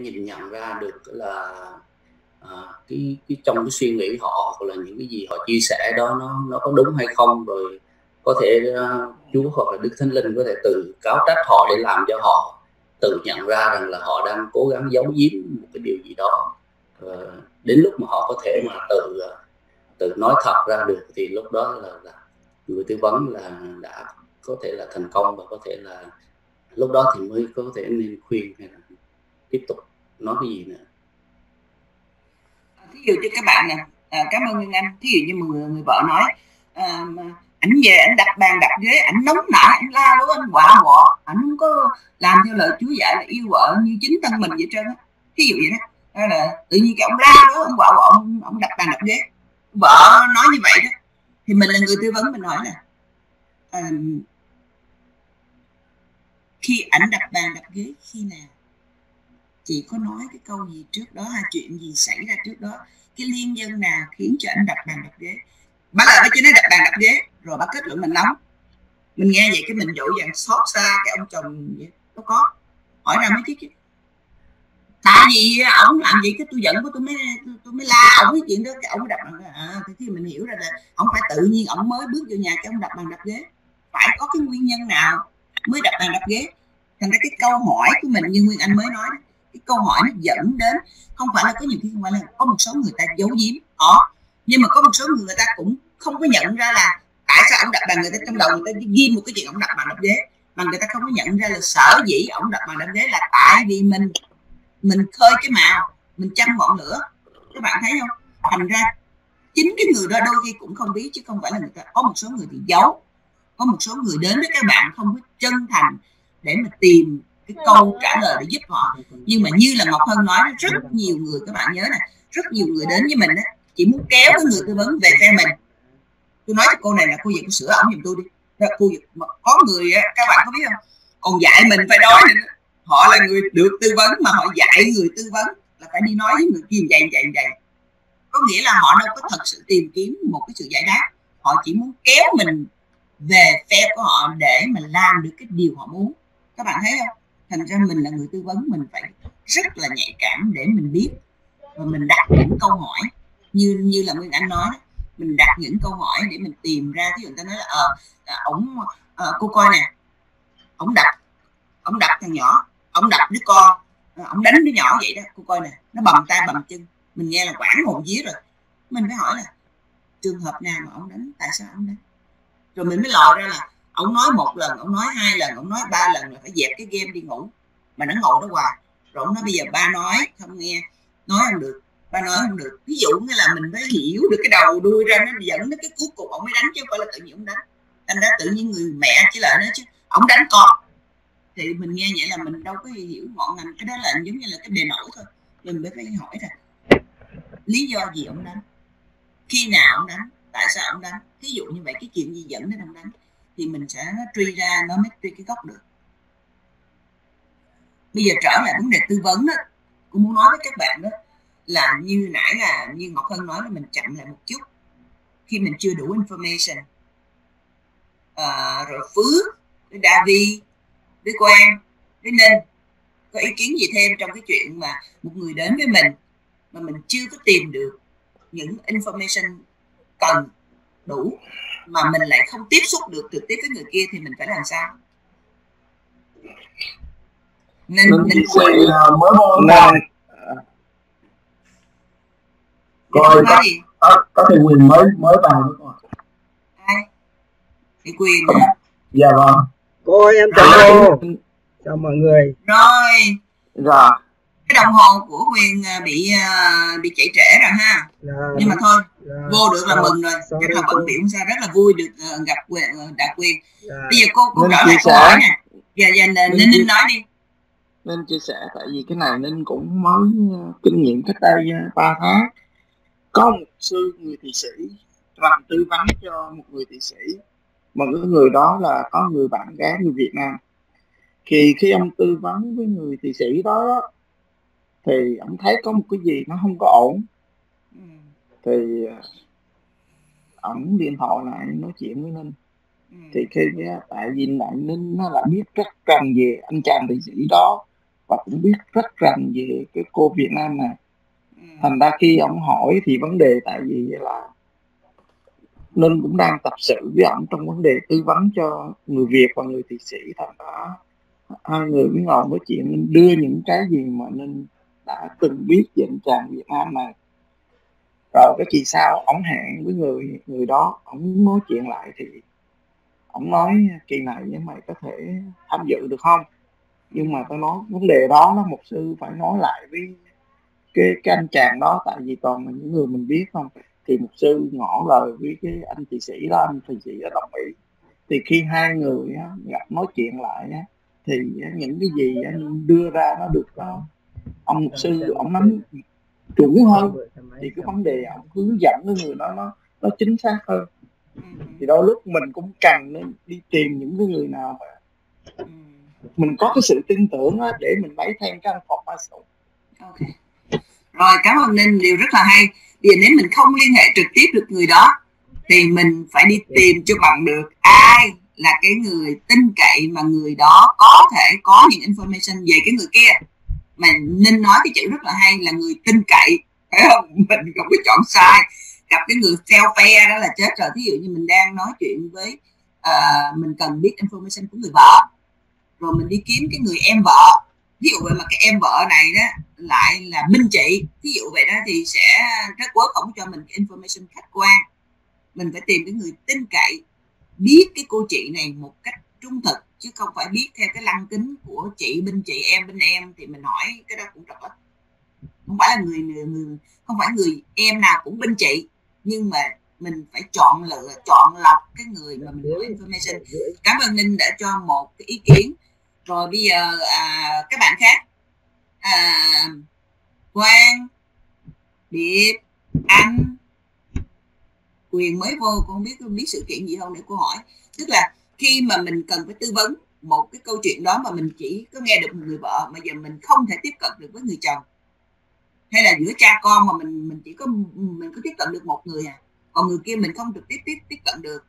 nhìn nhận ra được là à, cái cái trong cái suy nghĩ họ hoặc là những cái gì họ chia sẻ đó nó nó có đúng hay không? Rồi có thể uh, Chúa hoặc là Đức Thánh Linh có thể tự cáo trách họ để làm cho họ tự nhận ra rằng là họ đang cố gắng giấu giếm một cái điều gì đó. Uh, đến lúc mà họ có thể mà tự uh, tự nói thật ra được thì lúc đó là, là người tư vấn là đã có thể là thành công và có thể là lúc đó thì mới có thể nên khuyên hay là tiếp tục nói cái gì nữa thí dụ cho các bạn nè à, cảm ơn Nguyên Anh. Thí dụ như người, người vợ nói à, ảnh về ảnh đặt bàn đặt ghế ảnh nóng nảy ảnh la luôn anh quạ quọ ảnh không có làm theo lời Chúa dạy là yêu vợ như chính thân mình vậy trơn á. Thí dụ vậy đó. Hay là tự nhiên cái ông la đó ông quạ quọ ông, ông đặt bàn đặt ghế. Vợ nói như vậy đó thì mình là người tư vấn mình nói là à, khi ảnh đặt bàn đặt ghế khi nào? Chị có nói cái câu gì trước đó hay chuyện gì xảy ra trước đó? Cái liên dân nào khiến cho anh đập bàn đập ghế? Bác lại bác chỉ nói đập bàn đập ghế rồi bác kết luận mình nóng. Mình nghe vậy cái mình dỗ dàng xót xa cái ông chồng vậy. Nó có. Hỏi ra mấy cái tại vì ông làm gì cái tôi giận của tôi mới tôi, tôi mới la ông cái chuyện đó cái ông đập bàn à thì khi mình hiểu ra là ông phải tự nhiên ông mới bước vô nhà cái ông đập bàn đập ghế. Phải có cái nguyên nhân nào mới đập bàn đập ghế? Thành ra cái câu hỏi của mình như nguyên anh mới nói cái câu hỏi nó dẫn đến không phải là có nhiều khi không phải là có một số người ta giấu giếm họ nhưng mà có một số người, người ta cũng không có nhận ra là tại sao ông đặt bàn người ta trong đầu người ta ghi một cái chuyện ông đặt bàn đập ghế mà người ta không có nhận ra là sở dĩ ông đặt bàn đập ghế là tại vì mình mình khơi cái màu mình chăm ngọn lửa. Các bạn thấy không? Thành ra chính cái người đó đôi khi cũng không biết chứ không phải là người ta có một số người thì giấu có một số người đến với các bạn không có chân thành để mà tìm cái câu trả lời để giúp họ. Nhưng mà như là ngọc hân nói rất nhiều người các bạn nhớ này rất nhiều người đến với mình á chỉ muốn kéo cái người tư vấn về phe mình. Tôi nói cho cô này là cô dịch sửa ổng giùm tôi đi. Đó, cô mà có người á, các bạn có biết không? Còn dạy mình phải nói nữa. Họ là người được tư vấn mà họ dạy người tư vấn là phải đi nói với người kia dạy dạy dạy có nghĩa là họ đâu có thật sự tìm kiếm một cái sự giải đáp. Họ chỉ muốn kéo mình về phe của họ để mà làm được cái điều họ muốn. Các bạn thấy không? Thành ra mình là người tư vấn mình phải rất là nhạy cảm để mình biết. Và mình đặt những câu hỏi như như là nguyên anh nói mình đặt những câu hỏi để mình tìm ra ví dụ người ta nói là ờ à, ổng à, cô coi nè ổng đập ổng đập thằng nhỏ ổng đập đứa con ờ, ổng đánh đứa nhỏ vậy đó cô coi nè nó bầm tay bầm chân mình nghe là quảng hồn vía rồi. Mình phải hỏi là trường hợp nào mà ông đánh tại sao ông đánh? Rồi mình mới lòi ra là ông nói một lần, ông nói hai lần, ông nói ba lần là phải dẹp cái game đi ngủ. Mà nó ngồi đó hoài. Rồi ông nói bây giờ ba nói, không nghe. Nói không được, ba nói không được. Ví dụ như là mình phải hiểu được cái đầu đuôi ra nó dẫn đến cái cuối cùng ông mới đánh chứ không phải là tự nhiên ông đánh. Thành ra tự nhiên người mẹ chỉ là nói chứ, ông đánh con. Thì mình nghe vậy là mình đâu có hiểu ngọn ngành, cái đó là giống như là cái bề nổi thôi. Mình mới phải hỏi là lý do gì ông đánh? Khi nào ông đánh? Tại sao ông đánh? Ví dụ như vậy, cái chuyện gì dẫn đến ông đánh? Thì mình sẽ truy ra nó mới truy cái gốc được. Bây giờ trở lại vấn đề tư vấn đó. Cũng muốn nói với các bạn đó là như nãy là như ngọc hân nói là mình chậm lại một chút. Khi mình chưa đủ information. À, rồi phước với davi với quang với ninh có ý kiến gì thêm trong cái chuyện mà một người đến với mình mà mình chưa có tìm được những information cần đủ mà mình lại không tiếp xúc được trực tiếp với người kia thì mình phải làm sao? Nên mình, mình sẽ mới môn nên coi có, có, có thì quyền mới mới vào đúng không ai? Thì quyền dạ vâng. Cô em chào. cô chào mọi người. Rồi. Dạ cái đồng hồ của Huyền à, bị à, bị chạy trễ rồi ha. Dạ, nhưng mà thôi dạ, vô được là mừng rồi. Sorry, là bận biểu sao rất là vui được uh, gặp quyền đạt quyền dạ. bây giờ cô cô trở lại câu hỏi nè. Dạ dạ nên nên, nên nói đi. Nên chia sẻ tại vì cái này nên cũng mới kinh nghiệm cách đây 3 tháng. Có một sư người thị sĩ làm tư vấn cho một người thị sĩ. Mà cái người đó là có người bạn gái người Việt Nam. Thì khi ông tư vấn với người thị sĩ đó thì ông thấy có một cái gì nó không có ổn ừ. thì ờ, ổng điện thoại lại nói chuyện với ninh ừ. thì khi tại vì lại ninh nó là biết rất cần về anh chàng thị sĩ đó và cũng biết rất rành về cái cô Việt Nam này ừ. thành ra khi ông hỏi thì vấn đề tại vì là nên cũng đang tập sự với ông trong vấn đề tư vấn cho người Việt và người Thụy Sĩ thành ra hai người mới ngồi nói chuyện đưa những cái gì mà nên đã từng biết về anh chàng Việt Nam này rồi cái chị sau ông hẹn với người người đó ông nói chuyện lại thì ông nói kỳ này với mày có thể tham dự được không? Nhưng mà tôi nói vấn đề đó là mục sư phải nói lại với cái, cái anh chàng đó tại vì toàn là những người mình biết không? Thì mục sư ngỏ lời với cái anh chị sĩ đó anh chị sĩ đó đồng ý. Thì khi hai người á, gặp nói chuyện lại á, thì những cái gì anh đưa ra nó được đó ông mục sư ông nắm chuẩn hơn. thì cái vấn đề ông hướng dẫn cái người đó nó nó chính xác hơn. Ừ. thì đôi lúc mình cũng cần nên đi tìm những cái người nào mà Ừ. mình có cái sự tin tưởng á, để mình lấy thêm cái information ok. Rồi cảm ơn ninh điều rất là hay. Giờ nếu mình không liên hệ trực tiếp được người đó thì mình phải đi tìm cho bằng được ai là cái người tin cậy mà người đó có thể có những information về cái người kia mà nên nói cái chữ rất là hay là người tin cậy phải không? Mình không có chọn sai. Gặp cái người fail phe đó là chết rồi. Thí dụ như mình đang nói chuyện với uh, mình cần biết information của người vợ rồi mình đi kiếm cái người em vợ. Ví dụ vậy mà cái em vợ này đó lại là minh chị ví dụ vậy đó thì sẽ rất quá không cho mình cái information khách quan. Mình phải tìm cái người tin cậy biết cái cô chị này một cách trung thực chứ không phải biết theo cái lăng kính của chị bên chị em bên em thì mình hỏi cái đó cũng rất là không phải là người, người, người không phải người em nào cũng bên chị nhưng mà mình phải chọn lựa chọn lọc cái người mà mình có information. Cảm ơn ninh đã cho một cái ý kiến. Rồi bây giờ à, các bạn khác. À, quang điệp anh. Quyền mới vô con biết biết sự kiện gì không để cô hỏi. Tức là khi mà mình cần phải tư vấn một cái câu chuyện đó mà mình chỉ có nghe được một người vợ mà giờ mình không thể tiếp cận được với người chồng, hay là giữa cha con mà mình mình chỉ có, mình có tiếp cận được một người à còn người kia mình không trực tiếp tiếp tiếp cận được,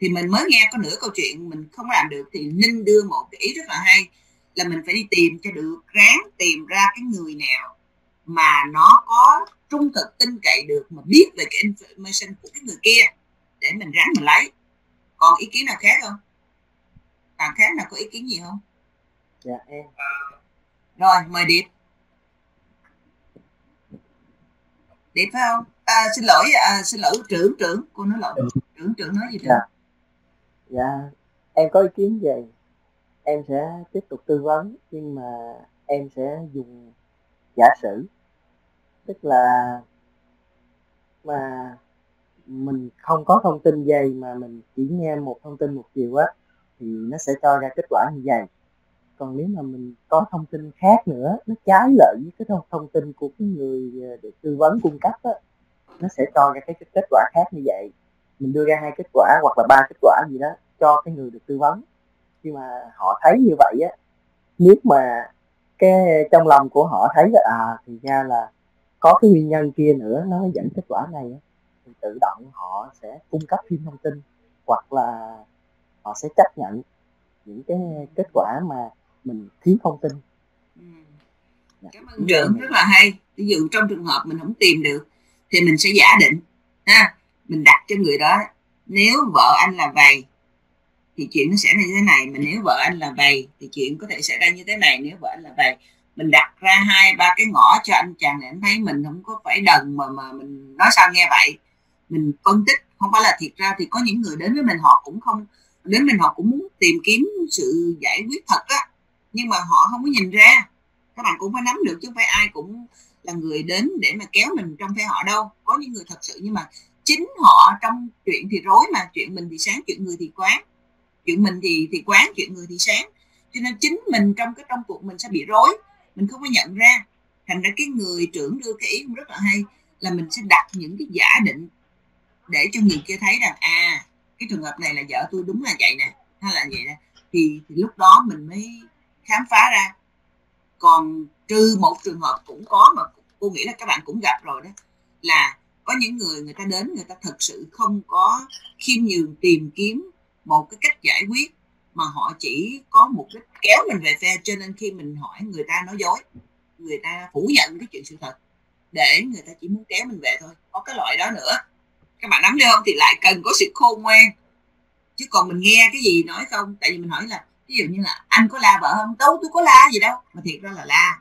thì mình mới nghe có nửa câu chuyện mình không làm được, thì ninh đưa một cái ý rất là hay là mình phải đi tìm cho được, ráng tìm ra cái người nào mà nó có trung thực tin cậy được mà biết về cái information của cái người kia để mình ráng mình lấy. Còn ý kiến nào khác không? Bạn khác nào có ý kiến gì không? Dạ em. Rồi mời điệp. Điệp phải không? À, xin lỗi à, xin lỗi trưởng trưởng. Cô nói lộn trưởng trưởng nói gì Dạ. dạ em có ý kiến về em sẽ tiếp tục tư vấn nhưng mà em sẽ dùng giả sử. Tức là mà mình không có thông tin dày mà mình chỉ nghe một thông tin một chiều á thì nó sẽ cho ra kết quả như vậy còn nếu mà mình có thông tin khác nữa nó trái lợi với cái thông, thông tin của cái người ờ, được tư vấn cung cấp á nó sẽ cho ra cái, cái kết quả khác như vậy. Mình đưa ra hai kết quả hoặc là ba kết quả gì đó cho cái người được tư vấn. Khi mà họ thấy như vậy á nếu mà cái trong lòng của họ thấy là à thì ra là có cái nguyên nhân kia nữa nó dẫn kết quả này thì tự động họ sẽ cung cấp thêm thông tin hoặc là họ sẽ chấp nhận những cái kết quả mà mình thiếu thông tin Ừ. Dạ. cảm ơn trưởng rất là hay ví dụ trong trường hợp mình không tìm được thì mình sẽ giả định ha mình đặt cho người đó nếu vợ anh là vậy thì chuyện nó sẽ như thế này mà nếu vợ anh là vậy thì chuyện có thể xảy ra như thế này nếu vợ anh là vậy mình đặt ra hai ba cái ngõ cho anh chàng để anh thấy mình không có phải đần mà mà mình nói sao nghe vậy mình phân tích không phải là thiệt ra thì có những người đến với mình họ cũng không đến mình họ cũng muốn tìm kiếm sự giải quyết thật á. Nhưng mà họ không có nhìn ra. Các bạn cũng phải nắm được chứ không phải ai cũng là người đến để mà kéo mình trong phe họ đâu. Có những người thật sự nhưng mà chính họ trong chuyện thì rối mà, chuyện mình thì sáng, chuyện người thì quán. Chuyện mình thì thì quán, chuyện người thì sáng. Cho nên chính mình trong cái trong cuộc mình sẽ bị rối. Mình không có nhận ra. Thành ra cái người trưởng đưa cái ý cũng rất là hay là mình sẽ đặt những cái giả định để cho người kia thấy rằng à cái trường hợp này là vợ tôi đúng là vậy nè hay là vậy nè thì, thì lúc đó mình mới khám phá ra. Còn trừ một trường hợp cũng có mà cô nghĩ là các bạn cũng gặp rồi đó là có những người người ta đến người ta thực sự không có khiêm nhường tìm kiếm một cái cách giải quyết mà họ chỉ có mục đích kéo mình về phe. Cho nên khi mình hỏi người ta nói dối người ta phủ nhận cái chuyện sự thật để người ta chỉ muốn kéo mình về thôi có cái loại đó nữa các bạn nắm được không? Thì lại cần có sự khôn ngoan. Chứ còn mình nghe cái gì nói không? Tại vì mình hỏi là ví dụ như là anh có la vợ không? Đâu tôi có la gì đâu. Mà thiệt ra là la.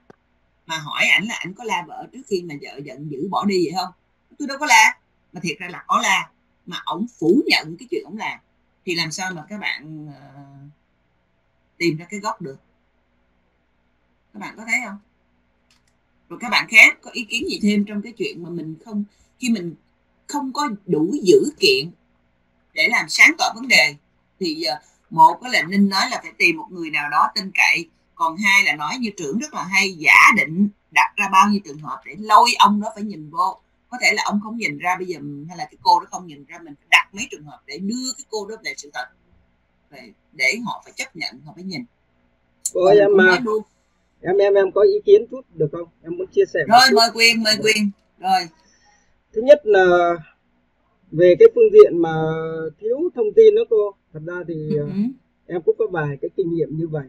Mà hỏi ảnh là ảnh có la vợ trước khi mà vợ giận dữ bỏ đi vậy không? Tôi đâu có la. Mà thiệt ra là có la. Mà ổng phủ nhận cái chuyện ổng làm thì làm sao mà các bạn uh, tìm ra cái gốc được? Các bạn có thấy không? Rồi các bạn khác có ý kiến gì thêm trong cái chuyện mà mình không khi mình không có đủ dữ kiện để làm sáng tỏ vấn đề. Thì giờ một là ninh nói là phải tìm một người nào đó tin cậy còn hai là nói như trưởng rất là hay giả định đặt ra bao nhiêu trường hợp để lôi ông đó phải nhìn vô. Có thể là ông không nhìn ra bây giờ hay là cái cô đó không nhìn ra mình phải đặt mấy trường hợp để đưa cái cô đó về sự thật để, để họ phải chấp nhận họ phải nhìn. Ôi, em mà. em em em có ý kiến chút được không? Em muốn chia sẻ rồi mời quyền mời quyền rồi thứ nhất là về cái phương diện mà thiếu thông tin đó cô thật ra thì uh-huh. em cũng có vài cái kinh nghiệm như vậy.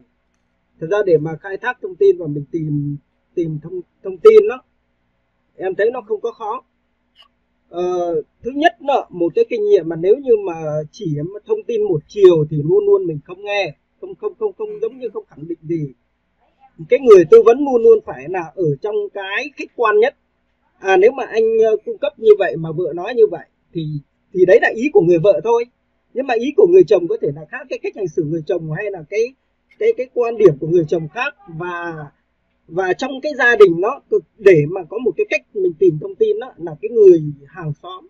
Thật ra để mà khai thác thông tin và mình tìm tìm thông thông tin đó em thấy nó không có khó. Ờ, thứ nhất là một cái kinh nghiệm mà nếu như mà chỉ thông tin một chiều thì luôn luôn mình không nghe không không không không giống như không khẳng định gì. Cái người tư vấn luôn luôn phải là ở trong cái khách quan nhất à nếu mà anh ờ, cung cấp như vậy mà vợ nói như vậy thì thì đấy là ý của người vợ thôi. Nhưng mà ý của người chồng có thể là khác cái cách hành xử người chồng hay là cái cái cái quan điểm của người chồng khác. Và và trong cái gia đình nó để mà có một cái cách mình tìm thông tin đó là cái người hàng xóm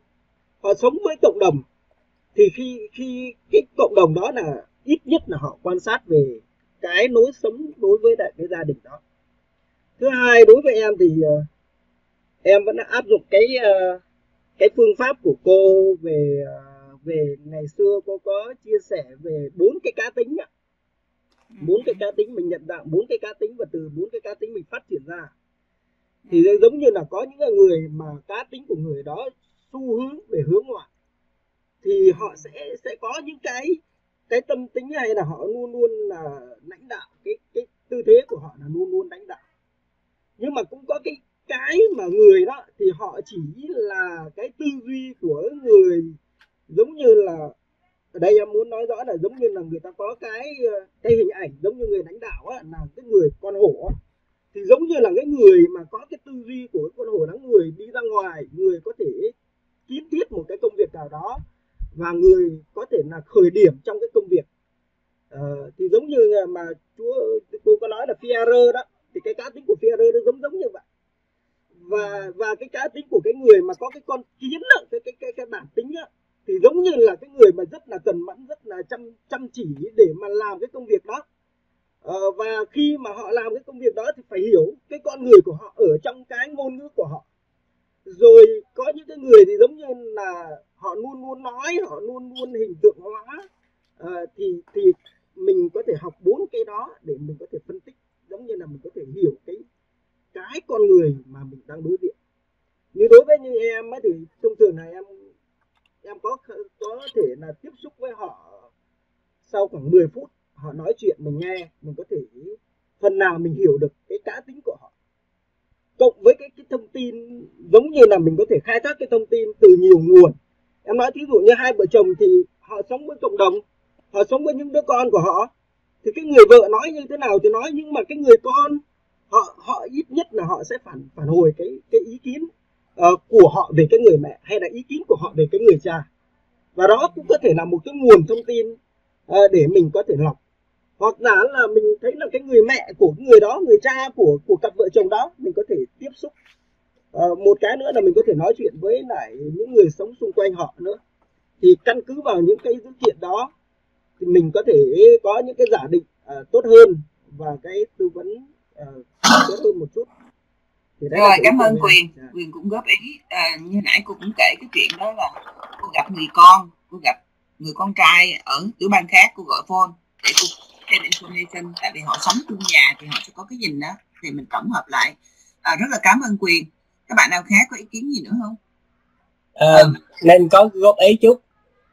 họ sống với cộng đồng. Thì khi khi cái cộng đồng đó là ít nhất là họ quan sát về cái lối sống đối với đại cái gia đình đó. Thứ hai đối với em thì uh, em vẫn đã áp dụng cái uh, cái phương pháp của cô về uh, về ngày xưa cô có chia sẻ về bốn cái cá tính ạ. Bốn cái cá tính mình nhận dạng bốn cái cá tính và từ bốn cái cá tính mình phát triển ra. Thì giống như là có những người mà cá tính của người đó xu hướng về hướng ngoại thì họ sẽ sẽ có những cái cái tâm tính hay là họ luôn luôn là lãnh đạo cái cái tư thế của họ là luôn luôn lãnh đạo. Nhưng mà cũng có cái cái mà người đó thì họ chỉ là cái tư duy của người giống như là ở đây em muốn nói rõ là giống như là người ta có cái ờ, cái hình ảnh giống như người lãnh đạo á, là cái người con hổ thì giống như là cái người mà có cái tư duy của con hổ là người đi ra ngoài người có thể kiến thiết một cái công việc nào đó và người có thể là khởi điểm trong cái công việc. Ờ, thì giống như mà chúa cô có nói là Fierre đó thì cái cá tính của Fierre nó giống giống như vậy và và cái cá tính của cái người mà có cái con kiến đó, cái cái cái cái bản tính á, thì giống như là cái người mà rất là cần mẫn rất là chăm chăm chỉ để mà làm cái công việc đó. Ờ, và khi mà họ làm cái công việc đó thì phải hiểu cái con người của họ ở trong cái ngôn ngữ của họ. Rồi có những cái người thì giống như là họ luôn luôn nói họ luôn luôn hình tượng hóa à, thì thì mình có thể học bốn cái đó để mình có thể phân tích giống như là mình có thể hiểu cái cái con người đang đối diện. Như đối với như em ấy thì thông thường là em em có có thể là tiếp xúc với họ sau khoảng 10 phút họ nói chuyện mình nghe mình có thể phần nào mình hiểu được cái cá tính của họ. Cộng với cái, cái thông tin giống như là mình có thể khai thác cái thông tin từ nhiều nguồn. Em nói thí dụ như hai vợ chồng thì họ sống với cộng đồng họ sống với những đứa con của họ thì cái người vợ nói như thế nào thì nói nhưng mà cái người con họ họ ít nhất là họ sẽ phản phản hồi cái cái ý kiến uh, của họ về cái người mẹ hay là ý kiến của họ về cái người cha. Và đó cũng có thể là một cái nguồn thông tin uh, để mình có thể lọc. Hoặc là là mình thấy là cái người mẹ của người đó người cha của của cặp vợ chồng đó mình có thể tiếp xúc. Uh, một cái nữa là mình có thể nói chuyện với lại những người sống xung quanh họ nữa. Thì căn cứ vào những cái dữ kiện đó thì mình có thể có những cái giả định uh, tốt hơn và cái tư vấn tốt hơn một chút. Rồi cảm ơn quyền. Dạ. quyền cũng góp ý. À, như nãy cô cũng kể cái chuyện đó là cô gặp người con cô gặp người con trai ở tiểu bang khác cô gọi phone để cô get information. Tại vì họ sống chung nhà thì họ sẽ có cái nhìn đó thì mình tổng hợp lại. À, rất là cảm ơn quyền. Các bạn nào khác có ý kiến gì nữa không? À, nên có góp ý chút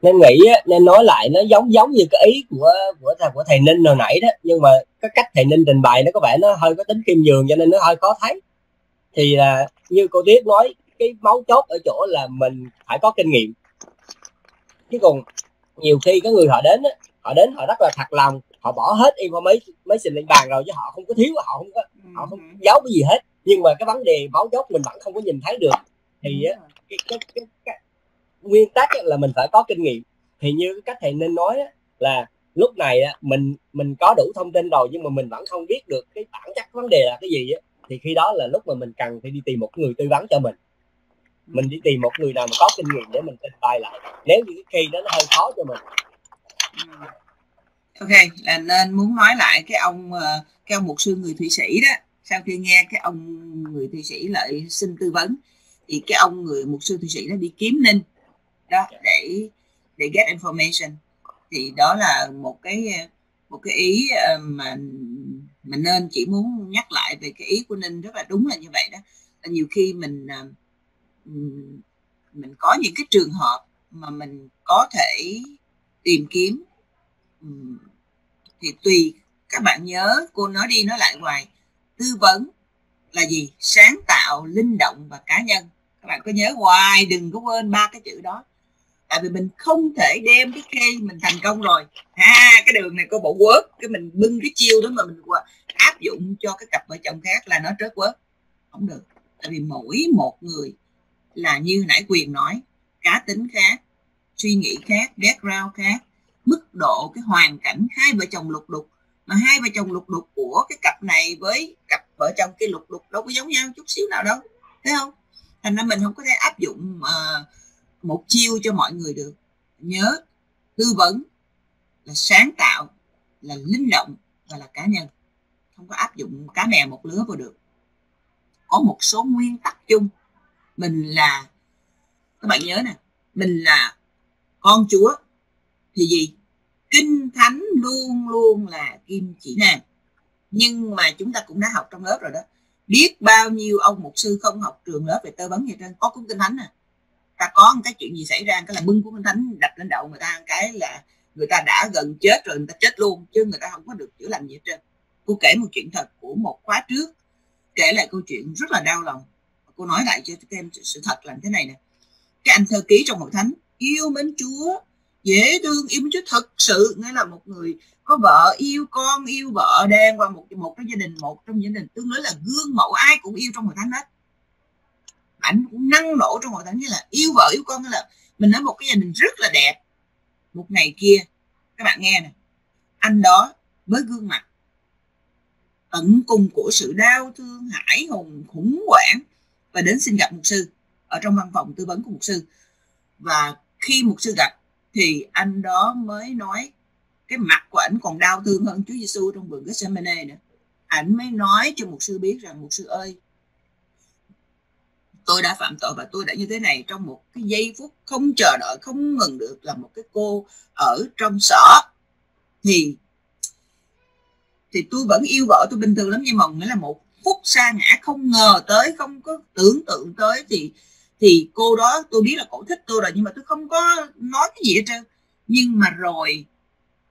nên nghĩ nên nói lại nó giống giống như cái ý của của thầy của thầy ninh hồi nãy đó. Nhưng mà cái cách thầy ninh trình bày nó có vẻ nó hơi có tính khiêm nhường cho nên nó hơi khó thấy. Thì là như cô tiết nói cái máu chốt ở chỗ là mình phải có kinh nghiệm. Chứ còn nhiều khi có người họ đến á, họ đến họ rất là thật lòng họ bỏ hết information lên bàn rồi chứ họ không có thiếu họ không có họ không giấu cái gì hết. Nhưng mà cái vấn đề máu chốt mình vẫn không có nhìn thấy được. Thì á, cái, cái, cái, cái, nguyên tắc là mình phải có kinh nghiệm. Thì như cách thầy nên nói là lúc này mình mình có đủ thông tin rồi nhưng mà mình vẫn không biết được cái bản chất vấn đề là cái gì á, thì khi đó là lúc mà mình cần phải đi tìm một người tư vấn cho mình. Mình đi tìm một người nào mà có kinh nghiệm để mình trình bày lại. Nếu như cái khi đó nó hơi khó cho mình. Ok, là nên muốn nói lại cái ông ờ, cái ông mục sư người thụy sĩ đó. Sau khi nghe cái ông người thụy sĩ lại xin tư vấn, thì cái ông người mục sư thụy sĩ nó đi kiếm ninh đó để để get information. Thì đó là một cái một cái ý ờ, mà mình nên chỉ muốn nhắc lại về cái ý của ninh rất là đúng là như vậy đó. Là nhiều khi mình ờ, mình có những cái trường hợp mà mình có thể tìm kiếm thì tùy các bạn nhớ cô nói đi nói lại hoài tư vấn là gì? Sáng tạo linh động và cá nhân. Các bạn có nhớ hoài đừng có quên ba cái chữ đó tại vì mình không thể đem cái cây mình thành công rồi. Ha cái đường này có bộ quớt cái mình bưng cái chiêu đó mà mình áp dụng cho cái cặp vợ chồng khác là nó trớt quớt. Không được. Tại vì mỗi một người là như nãy quyền nói cá tính khác suy nghĩ khác background khác mức độ cái hoàn cảnh hai vợ chồng lục đục. Mà hai vợ chồng lục đục của cái cặp này với cặp vợ chồng kia lục đục đâu có giống nhau chút xíu nào đâu. Thấy không? Thành ra mình không có thể áp dụng uh, một chiêu cho mọi người được. Nhớ, tư vấn là sáng tạo, là linh động và là cá nhân. Không có áp dụng cá mè một lứa vào được. Có một số nguyên tắc chung. Mình là, các bạn nhớ nè, mình là con chúa thì gì? Kinh thánh luôn luôn là kim chỉ nam. Nhưng mà chúng ta cũng đã học trong lớp rồi đó. Biết bao nhiêu ông mục sư không học trường lớp về tơ vấn gì trên có cuốn kinh thánh nè ta có một cái chuyện gì xảy ra, cái là bưng của minh thánh đập lên đầu người ta cái là người ta đã gần chết rồi, người ta chết luôn, chứ người ta không có được chữa lành gì hết trơn. Cô kể một chuyện thật của một khóa trước, kể lại câu chuyện rất là đau lòng. Cô nói lại cho các em sự thật là thế này nè. Cái anh thơ ký trong hội thánh, yêu mến chúa, dễ thương yêu mến chúa thật sự. Nghĩa là một người có vợ yêu con, yêu vợ đen qua một một trong gia đình, một trong gia đình tương đối là gương mẫu ai cũng yêu trong hội thánh hết ảnh cũng năng nổ trong hội thánh như là yêu vợ, yêu con như là mình nói một cái gia đình rất là đẹp. Một ngày kia, các bạn nghe nè, anh đó với gương mặt. Tận cùng của sự đau thương hải hùng, khủng hoảng và đến xin gặp mục sư ở trong văn phòng tư vấn của mục sư. Và khi mục sư gặp thì anh đó mới nói cái mặt của ảnh còn đau thương hơn Chúa Giêsu trong vườn Gethsemane nữa. Ảnh mới nói cho mục sư biết rằng, mục sư ơi tôi đã phạm tội và tôi đã như thế này trong một cái giây phút không chờ đợi, không ngừng được là một cái cô ở trong sở. Thì thì tôi vẫn yêu vợ tôi bình thường lắm nhưng mà nghĩa là một phút xa ngã không ngờ tới, không có tưởng tượng tới thì thì cô đó tôi biết là cổ thích tôi rồi nhưng mà tôi không có nói cái gì hết trơn. Nhưng mà rồi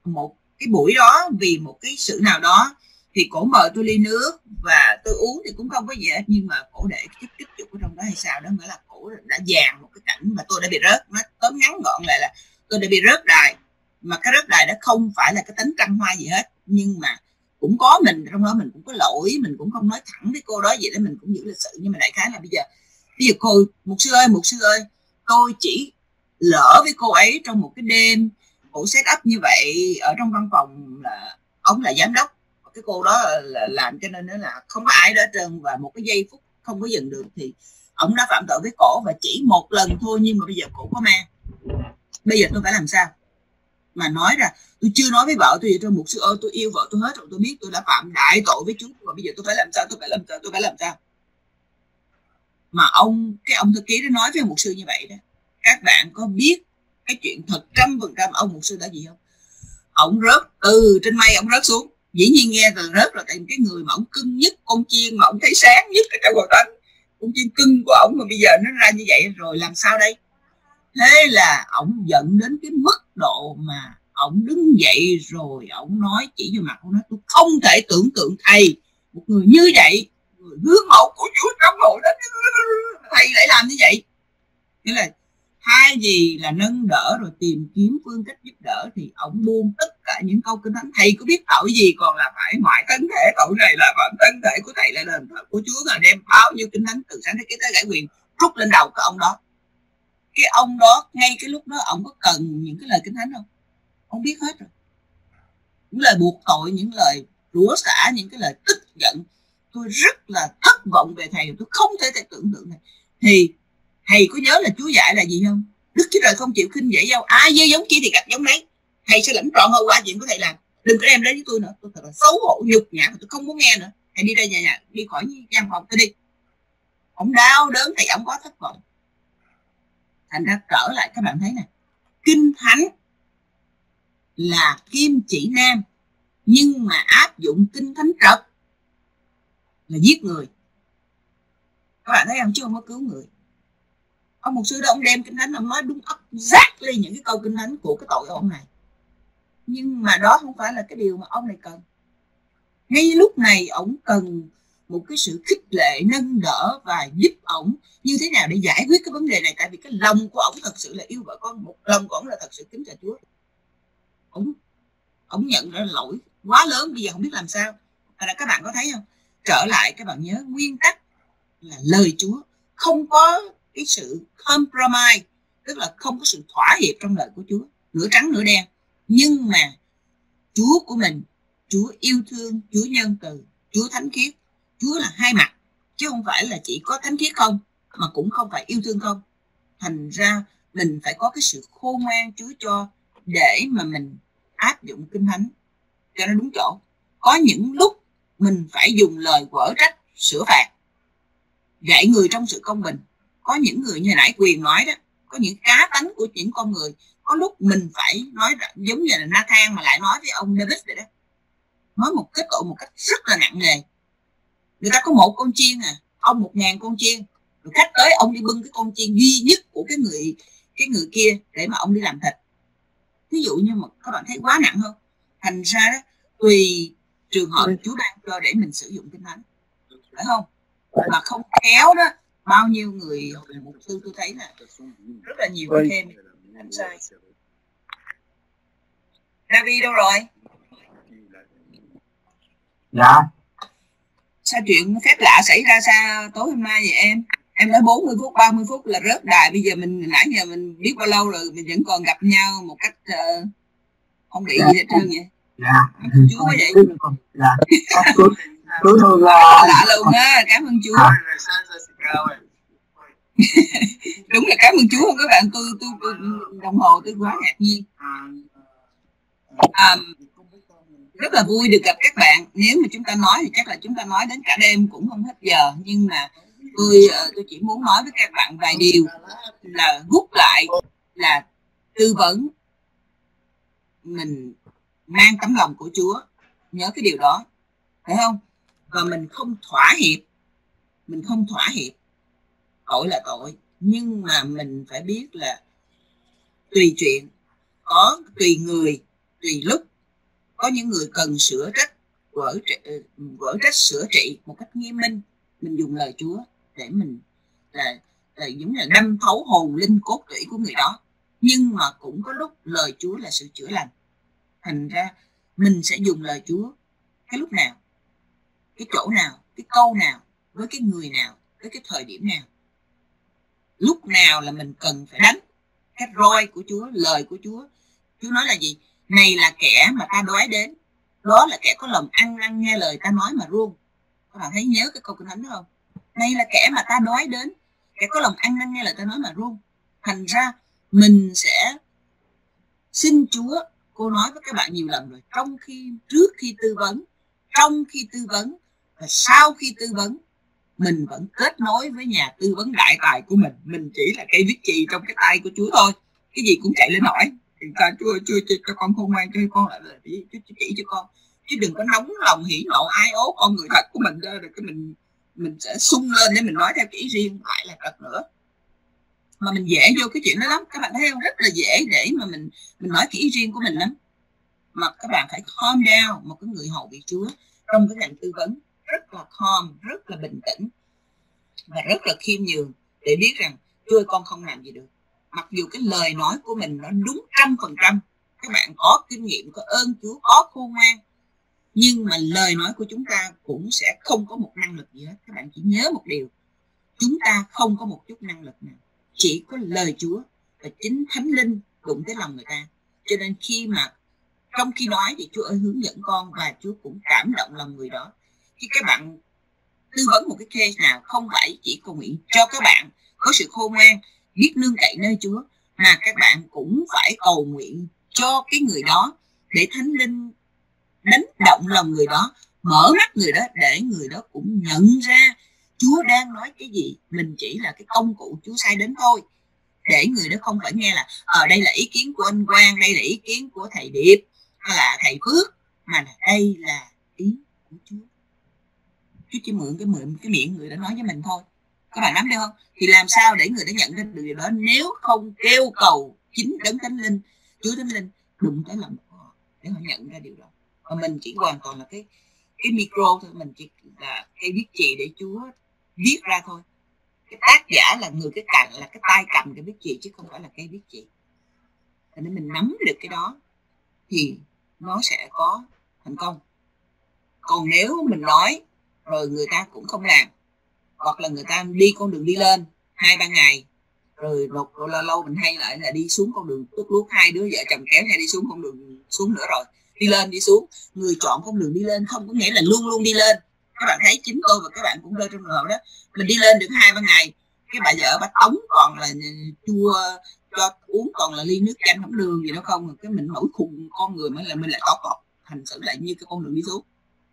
một cái buổi đó, vì một cái sự nào đó thì cổ mời tôi ly nước và tôi uống thì cũng không có gì hết. Nhưng mà cổ để chất kích dục ở trong đó hay sao? Đó nghĩa là cổ đã dàn một cái cảnh mà tôi đã bị rớt. Nó tóm ngắn gọn lại là tôi đã bị rớt đài. Mà cái rớt đài đó không phải là cái tính trăng hoa gì hết. Nhưng mà cũng có mình trong đó, mình cũng có lỗi, mình cũng không nói thẳng với cô đó vậy đó, mình cũng giữ lịch sự. Nhưng mà đại khái là bây giờ bây giờ cô một sư ơi một sư ơi, tôi chỉ lỡ với cô ấy trong một cái đêm cổ set up như vậy ở trong văn phòng là, ông là giám đốc cái cô đó là làm cho nên là không có ai đó trơn. Và một cái giây phút không có dừng được thì ông đã phạm tội với cổ và chỉ một lần thôi, nhưng mà bây giờ cổ có mang. Bây giờ tôi phải làm sao? Mà nói ra, tôi chưa nói với vợ tôi vậy thôi một sư ơi, tôi yêu vợ tôi hết rồi, tôi biết tôi đã phạm đại tội với chú và bây giờ tôi phải làm sao, tôi phải làm sao, tôi phải làm sao? Mà ông, cái ông thư ký đó nói với một sư như vậy đó, các bạn có biết cái chuyện thật trăm phần trăm ông một sư đã gì không? Ông rớt từ trên mây ông rớt xuống dĩ nhiên nghe từ rớt là tại cái người mà ông cưng nhất con chiên mà ông thấy sáng nhất ở trong cuộc tánh con chiên cưng của ông mà bây giờ nó ra như vậy rồi làm sao đây? Thế là ổng giận đến cái mức độ mà ổng đứng dậy rồi ổng nói chỉ vào mặt ông nói, tôi không thể tưởng tượng thầy một người như vậy, người gương mẫu của chúa trong hội đó thầy lại làm như vậy. Nghĩa là hai gì là nâng đỡ rồi tìm kiếm phương cách giúp đỡ thì ổng buông tất cả những câu kinh thánh. Thầy có biết tội gì còn là phải ngoại thân thể? Tội này là phạm thân thể của thầy, là đền thờ của chúa là đem báo nhiêu kinh thánh từ sáng tới tới gãy quyền rút lên đầu cái ông đó. Cái ông đó, ngay cái lúc đó, ông có cần những cái lời kinh thánh không? Ông biết hết rồi. Những lời buộc tội, những lời rủa xả, những cái lời tức giận, tôi rất là thất vọng về thầy. Tôi không thể thể tưởng tượng này. Thì thầy có nhớ là chúa dạy là gì không? Đức chúa trời không chịu khinh dễ dâu ai gieo giống chi thì gặt giống đấy thầy sẽ lãnh trọn hậu quả chuyện của thầy làm. Đừng có đem đến với tôi nữa. Tôi thật là xấu hổ, nhục nhã tôi không muốn nghe nữa. Thầy đi ra nhà nhà, đi khỏi văn phòng tôi đi. Ông đau đớn thì ông có thất vọng. Thành ra trở lại, các bạn thấy nè. Kinh thánh là kim chỉ nam, nhưng mà áp dụng kinh thánh trật là giết người. Các bạn thấy không? Chứ không có cứu người. Ông một sư đó, ông đem kinh thánh, ông nói đúng ấp rác lên những cái câu kinh thánh của cái tội ông này nhưng mà đó không phải là cái điều mà ông này cần. Ngay lúc này ông cần một cái sự khích lệ, nâng đỡ và giúp ổng như thế nào để giải quyết cái vấn đề này. Tại vì cái lòng của ổng thật sự là yêu vợ con, một lòng của ổng là thật sự kính trời Chúa. Ổng ổng nhận ra lỗi quá lớn, bây giờ không biết làm sao. À, là các bạn có thấy không? Trở lại, các bạn nhớ, nguyên tắc là lời Chúa. Không có cái sự compromise, tức là không có sự thỏa hiệp trong lời của Chúa. Nửa trắng, nửa đen nhưng mà Chúa của mình, Chúa yêu thương, Chúa nhân từ, Chúa thánh khiết, Chúa là hai mặt. Chứ không phải là chỉ có thánh khiết không, mà cũng không phải yêu thương không. Thành ra mình phải có cái sự khôn ngoan Chúa cho để mà mình áp dụng kinh thánh. Cho nó đúng chỗ. Có những lúc mình phải dùng lời quở trách, sửa phạt dạy người trong sự công bình. Có những người như nãy quyền nói đó, có những cá tánh của những con người có lúc mình phải nói giống như là Nathan mà lại nói với ông David vậy đó. Nói một kết tội một cách rất là nặng nề. Người ta có một con chiên à ông một ngàn con chiên. Rồi khách tới ông đi bưng cái con chiên duy nhất của cái người cái người kia để mà ông đi làm thịt. Ví dụ như mà các bạn thấy quá nặng không? Thành ra đó tùy trường hợp chú ban cho để mình sử dụng kinh thánh phải không? Mà không kéo đó bao nhiêu người mục sư tôi thấy là rất là nhiều thêm anh sai David đâu rồi? Dạ. Sao chuyện phép lạ xảy ra sao tối hôm nay vậy em? Em nói 40 phút 30 phút là rớt đài bây giờ mình nãy giờ mình biết bao lâu rồi mình vẫn còn gặp nhau một cách uh, không bị gì hết trơn vậy? Dạ. Chúa quá vậy. Dạ. Cứ cứ thương lạ luôn á cảm ơn chúa đúng là cảm ơn chúa các bạn. Tôi tôi, tôi đồng hồ tôi quá ngạc nhiên. À, rất là vui được gặp các bạn. Nếu mà chúng ta nói thì chắc là chúng ta nói đến cả đêm cũng không hết giờ. Nhưng mà tôi ờ, tôi chỉ muốn nói với các bạn vài điều là rút lại là tư vấn mình mang tấm lòng của Chúa. Nhớ cái điều đó phải không? Và mình không thỏa hiệp mình không thỏa hiệp tội là tội. Nhưng mà mình phải biết là tùy chuyện có tùy người tùy lúc. Có những người cần sửa trách gỡ gỡ trách sửa trị một cách nghiêm minh. Mình dùng lời Chúa để mình là, là giống như là đâm thấu hồn linh cốt tủy của người đó. Nhưng mà cũng có lúc lời Chúa là sự chữa lành. Thành ra mình sẽ dùng lời Chúa cái lúc nào cái chỗ nào cái câu nào với cái người nào với cái thời điểm nào lúc nào là mình cần phải đánh cái roi của Chúa, lời của Chúa. Chúa nói là gì? Này là kẻ mà ta đói đến. Đó là kẻ có lòng ăn năn nghe lời ta nói mà ruông. Các bạn thấy nhớ cái câu kinh thánh đó không? Đây là kẻ mà ta đói đến. Kẻ có lòng ăn năn nghe lời ta nói mà ruông. Thành ra mình sẽ xin Chúa. Cô nói với các bạn nhiều lần rồi. Trong khi, trước khi tư vấn, trong khi tư vấn và sau khi tư vấn mình vẫn kết nối với nhà tư vấn đại tài của mình. Mình chỉ là cây viết chì trong cái tay của Chúa thôi. Cái gì cũng chạy lên hỏi. Thì ta Chúa chưa cho, cho con khôn ngoan cho con lại là chỉ chỉ chỉ cho con. Chứ đừng có nóng lòng hỉ nộ ai ố con người thật của mình ra rồi cái mình mình sẽ sung lên để mình nói theo kỹ riêng lại là thật nữa. Mà mình dễ vô cái chuyện đó lắm. Các bạn thấy không? Rất là dễ để mà mình mình nói cái ý riêng của mình lắm. Mà các bạn phải calm down một cái người hầu vị Chúa trong cái ngành tư vấn rất là calm, rất là bình tĩnh và rất là khiêm nhường để biết rằng Chúa con không làm gì được. Mặc dù cái lời nói của mình nó đúng trăm phần trăm, các bạn có kinh nghiệm, có ơn Chúa, có khôn ngoan, nhưng mà lời nói của chúng ta cũng sẽ không có một năng lực gì hết. Các bạn chỉ nhớ một điều, chúng ta không có một chút năng lực nào. Chỉ có lời Chúa và chính Thánh Linh đụng tới lòng người ta. Cho nên khi mà trong khi nói thì Chúa ơi hướng dẫn con và Chúa cũng cảm động lòng người đó khi các bạn tư vấn một cái case nào, không phải chỉ cầu nguyện cho các bạn có sự khôn ngoan, biết nương cậy nơi Chúa, mà các bạn cũng phải cầu nguyện cho cái người đó để thánh linh đánh động lòng người đó, mở mắt người đó để người đó cũng nhận ra Chúa đang nói cái gì. Mình chỉ là cái công cụ Chúa sai đến thôi. Để người đó không phải nghe là ở đây là ý kiến của anh Quang, đây là ý kiến của thầy Điệp, hay là thầy Phước. Mà là, đây là ý của Chúa cứ chỉ mượn, cái mượn, cái miệng người đã nói với mình thôi. Các bạn nắm được không? Thì làm sao để người đã nhận ra được điều đó nếu không kêu cầu chính đấng thánh linh, Chúa thánh linh đụng tới lòng họ để họ nhận ra điều đó? Và mình chỉ hoàn toàn là cái cái micro thôi, mình chỉ là cái viết chì để Chúa viết ra thôi. Cái tác giả là người, cái cạnh là cái tay cầm cái viết chì chứ không phải là cái viết chì. Cho nên mình nắm được cái đó thì nó sẽ có thành công. Còn nếu mình nói rồi người ta cũng không làm. Hoặc là người ta đi con đường đi lên hai, ba ngày. Rồi một lâu lâu mình hay lại là đi xuống con đường tức lúc hai đứa vợ chồng kéo hay đi xuống con đường xuống nữa rồi. Đi lên, đi xuống. Người chọn con đường đi lên không có nghĩa là luôn luôn đi lên. Các bạn thấy chính tôi và các bạn cũng rơi trong trường hợp đó. Mình đi lên được hai, ba ngày, cái bà vợ bà tống còn là chua, cho uống còn là ly nước chanh không đường gì đó không? Cái mình mỗi khùng con người mới là mình lại có cọp. Hành xử lại như cái con đường đi xuống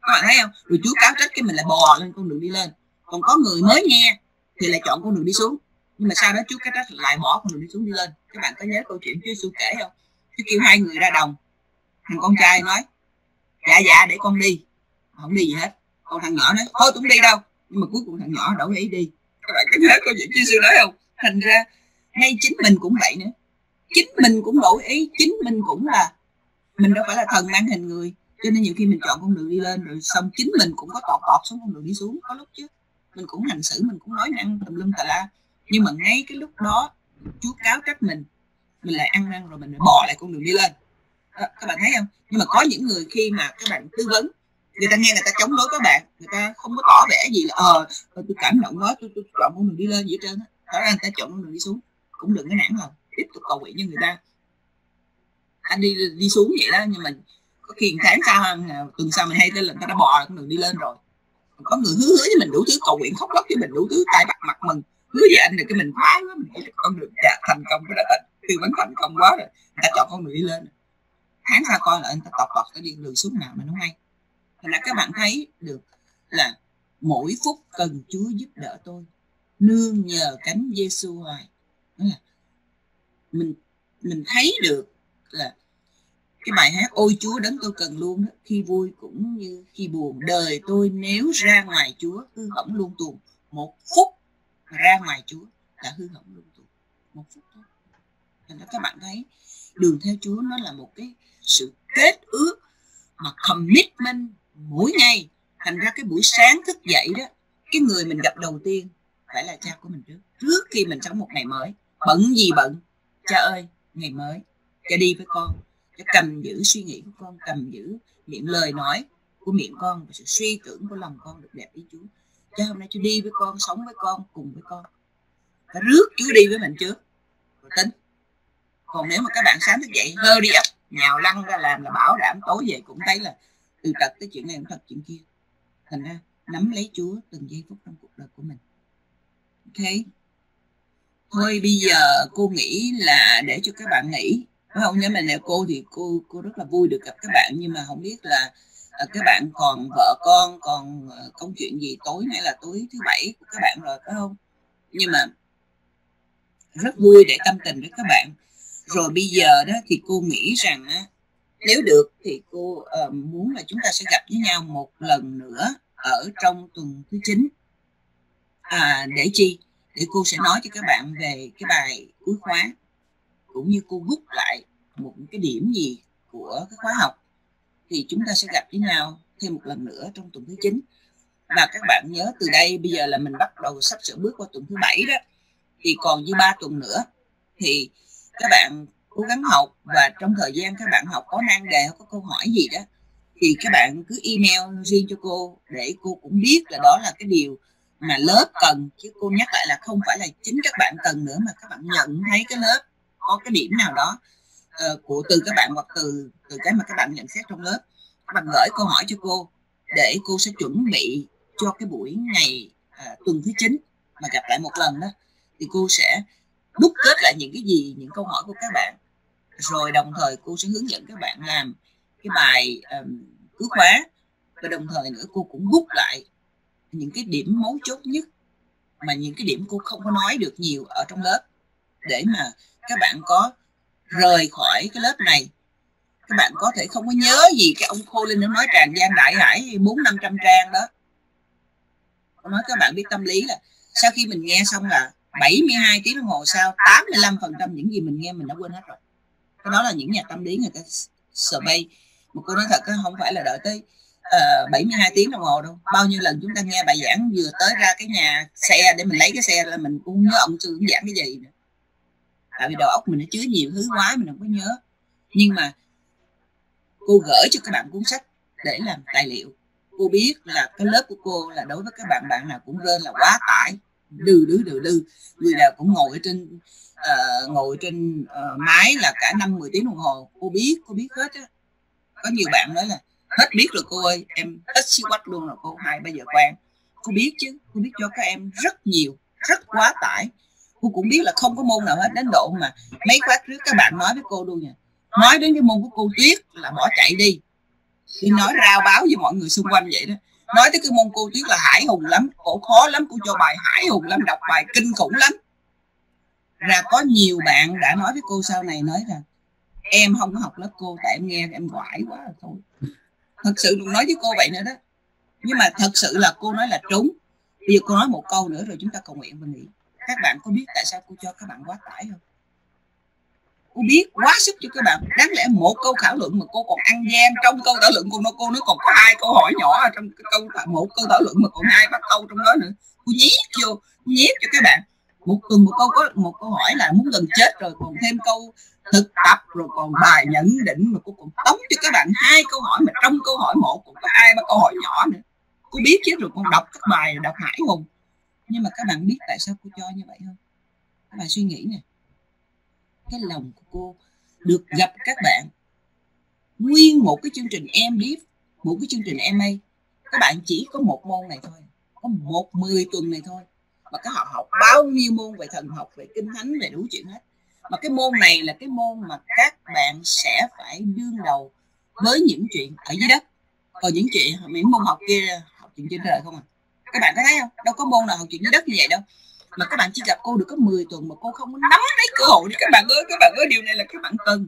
các bạn thấy không? Rồi chúa cáo trách cái mình lại bò lên con đường đi lên. Còn có người mới nghe thì lại chọn con đường đi xuống. Nhưng mà sau đó chúa cái trách lại bỏ con đường đi xuống đi lên. Các bạn có nhớ câu chuyện chúa sư kể không? Chúa kêu hai người ra đồng. Thằng con trai nói dạ dạ để con đi. Không đi gì hết. Còn thằng nhỏ nói, thôi cũng đi đâu. Nhưng mà cuối cùng thằng nhỏ đổi ý đi. Các bạn có nhớ câu chuyện chúa sư nói không? Thành ra ngay chính mình cũng vậy nữa. Chính mình cũng đổi ý. Chính mình cũng là, mình đâu phải là thần mang hình người cho nên nhiều khi mình chọn con đường đi lên rồi xong chính mình cũng có tọt tọt xuống con đường đi xuống. Có lúc chứ mình cũng hành xử mình cũng nói năng tùm lum tà la. Nhưng mà ngay cái lúc đó chú cáo trách mình mình lại ăn năn rồi mình lại bò lại con đường đi lên. Đó, các bạn thấy không? Nhưng mà có những người khi mà các bạn tư vấn người ta nghe người ta chống đối các bạn người ta không có tỏ vẻ gì là ờ, ờ tôi cảm động quá tôi, tôi chọn con đường đi lên gì hết trơn đó là người ta chọn con đường đi xuống cũng đừng có nản lòng tiếp tục cầu nguyện như người ta. Anh đi đi xuống vậy đó nhưng mà có khi tháng sau tuần sau mình hay lên là người ta đã bò con đường đi lên rồi. Có người hứa hứa với mình đủ thứ cầu nguyện khóc lóc với mình đủ thứ tay bắt mặt mừng. Hứa với anh được cái mình khoái quá mình nghĩ là con đường dạ, thành công cái đã thành tư vấn thành công quá rồi người ta chọn con đường đi lên. Tháng sau coi là anh ta tọt tọt cái đi đường xuống nào mà nó hay. Thì là các bạn thấy được là mỗi phút cần Chúa giúp đỡ tôi. Nương nhờ cánh Giêsu hoài. Mình mình thấy được là cái bài hát ôi chúa đấng tôi cần luôn đó, khi vui cũng như khi buồn. Đời tôi nếu ra ngoài chúa hư hỏng luôn tuồng. Một phút ra ngoài chúa là hư hỏng luôn tuồng. Một phút thôi. Thành ra các bạn thấy đường theo chúa nó là một cái sự kết ước mà commitment mỗi ngày. Thành ra cái buổi sáng thức dậy đó cái người mình gặp đầu tiên phải là cha của mình trước. Trước khi mình sống một ngày mới bận gì bận? Cha ơi ngày mới cha đi với con cho cầm giữ suy nghĩ của con, cầm giữ miệng lời nói của miệng con và sự suy tưởng của lòng con được đẹp ý Chúa. Cho hôm nay Chúa đi với con, sống với con, cùng với con. Và rước Chúa đi với mình trước rồi tính. Còn nếu mà các bạn sáng thức dậy, hơ đi ấp, nhào lăn ra làm là bảo đảm tối về cũng thấy là từ tật tới chuyện này cũng thật, chuyện kia. Thành ra, nắm lấy Chúa từng giây phút trong cuộc đời của mình. Ok? Thôi bây giờ cô nghĩ là để cho các bạn nghĩ không nhớ mà nào cô thì cô cô rất là vui được gặp các bạn. Nhưng mà không biết là à, các bạn còn vợ con còn ờ, công chuyện gì tối nay là tối thứ bảy của các bạn rồi phải không? Nhưng mà rất vui để tâm tình với các bạn. Rồi bây giờ đó thì cô nghĩ rằng á, nếu được thì cô uh, muốn là chúng ta sẽ gặp với nhau một lần nữa ở trong tuần thứ chín. À, để chi? Để cô sẽ nói cho các bạn về cái bài cuối khóa cũng như cô rút lại một cái điểm gì của cái khóa học, thì chúng ta sẽ gặp với nhau thêm một lần nữa trong tuần thứ 9 và các bạn nhớ từ đây, bây giờ là mình bắt đầu sắp sửa bước qua tuần thứ bảy đó. Thì còn như ba tuần nữa, thì các bạn cố gắng học. Và trong thời gian các bạn học có nan đề, có câu hỏi gì đó, thì các bạn cứ email riêng cho cô để cô cũng biết là đó là cái điều mà lớp cần. Chứ cô nhắc lại là không phải là chính các bạn cần nữa mà các bạn nhận thấy cái lớp có cái điểm nào đó uh, của từ các bạn hoặc từ từ cái mà các bạn nhận xét trong lớp. Các bạn gửi câu hỏi cho cô để cô sẽ chuẩn bị cho cái buổi ngày uh, tuần thứ 9 mà gặp lại một lần đó. Thì cô sẽ đúc kết lại những cái gì những câu hỏi của các bạn. Rồi đồng thời cô sẽ hướng dẫn các bạn làm cái bài um, cứ khóa. Và đồng thời nữa cô cũng bút lại những cái điểm mấu chốt nhất mà những cái điểm cô không có nói được nhiều ở trong lớp để mà các bạn có rời khỏi cái lớp này các bạn có thể không có nhớ gì cái ông khô linh nó nói tràn gian đại hải bốn năm trăm trang đó. Nó nói các bạn biết tâm lý là sau khi mình nghe xong là 72 tiếng đồng hồ sau 85 phần trăm những gì mình nghe mình đã quên hết rồi. Cái đó là những nhà tâm lý người ta survey. Một cô nói thật không phải là đợi tới ờ, uh, 72 tiếng đồng hồ đâu. Bao nhiêu lần chúng ta nghe bài giảng vừa tới ra cái nhà xe để mình lấy cái xe là mình cũng nhớ ông sư giảng cái gì nữa tại vì đầu óc mình nó chứa nhiều thứ quá mình không có nhớ. Nhưng mà cô gửi cho các bạn cuốn sách để làm tài liệu. Cô biết là cái lớp của cô là đối với các bạn bạn nào cũng rơi là quá tải. Đừ đứ đừ đừ. Người nào cũng ngồi ở trên uh, ngồi trên uh, máy là cả năm 10 tiếng đồng hồ. Cô biết cô biết hết á. Có nhiều bạn nói là hết biết rồi cô ơi em hết siêu quách luôn rồi cô hai bây giờ quen. Cô biết chứ cô biết cho các em rất nhiều rất quá tải cô cũng biết là không có môn nào hết, đến độ mà mấy khóa trước các bạn nói với cô luôn nha. Nói đến cái môn của cô tuyết là bỏ chạy đi. Đi nói rao báo với mọi người xung quanh vậy đó. Nói tới cái môn cô tuyết là hải hùng lắm, cổ khó lắm, cô cho bài hải hùng lắm, đọc bài kinh khủng lắm. Ra có nhiều bạn đã nói với cô sau này nói rằng, em không có học lớp cô tại em nghe em quải quá rồi thôi. Thật sự đừng nói với cô vậy nữa đó. Nhưng mà thật sự là cô nói là trúng. Bây giờ cô nói một câu nữa rồi chúng ta cầu nguyện và nghĩ các bạn có biết tại sao cô cho các bạn quá tải không? Cô biết quá sức cho các bạn. Đáng lẽ một câu thảo luận mà cô còn ăn gian trong câu thảo luận cô nói cô nó còn có hai câu hỏi nhỏ trong cái câu một câu thảo luận mà còn hai ba câu trong đó nữa. Cô nhét vô nhét cho các bạn. Một tuần một câu có một câu hỏi là muốn gần chết rồi, còn thêm câu thực tập rồi còn bài nhận định mà cô còn tống cho các bạn hai câu hỏi mà trong câu hỏi một cũng có hai ba câu hỏi nhỏ nữa. Cô biết chứ, rồi con đọc các bài, đọc hải hùng nhưng mà các bạn biết tại sao cô cho như vậy không? Các bạn suy nghĩ nè. Cái lòng của cô được gặp các bạn. Nguyên một cái chương trình em biết một cái chương trình MA các bạn chỉ có một môn này thôi, có một mười tuần này thôi. Mà các họ học bao nhiêu môn về thần học, về kinh thánh, về đủ chuyện hết. Mà cái môn này là cái môn mà các bạn sẽ phải đương đầu với những chuyện ở dưới đất. Còn những chuyện những môn học kia, học chuyện trên trời không à? Các bạn có thấy không? Đâu có môn nào học chuyện dưới đất như vậy đâu. Mà các bạn chỉ gặp cô được có 10 tuần mà cô không có nắm lấy cơ hội đi. Các bạn ơi, các bạn ơi, điều này là các bạn cần.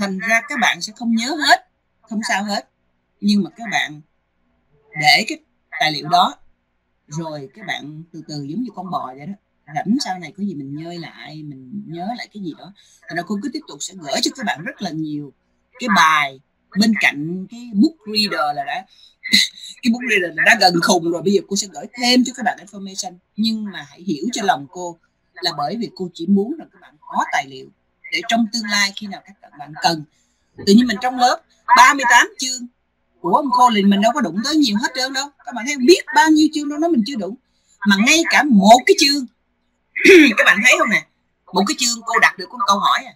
Thành ra các bạn sẽ không nhớ hết, không sao hết. Nhưng mà các bạn để cái tài liệu đó, rồi các bạn từ từ giống như con bò vậy đó. Rảnh sau này có gì mình nhơi lại, mình nhớ lại cái gì đó. Thành ra cô cứ tiếp tục sẽ gửi cho các bạn rất là nhiều cái bài bên cạnh cái book reader là đã cái book reader là đã gần khùng rồi bây giờ cô sẽ gửi thêm cho các bạn information. Nhưng mà hãy hiểu cho lòng cô là bởi vì cô chỉ muốn là các bạn có tài liệu để trong tương lai khi nào các bạn cần. Tự nhiên mình trong lớp 38 chương. Của ông Colin mình đâu có đụng tới nhiều hết trơn đâu. Các bạn thấy biết bao nhiêu chương đó nó mình chưa đủ mà ngay cả một cái chương. Các bạn thấy không nè? Một cái chương cô đặt được con câu hỏi à.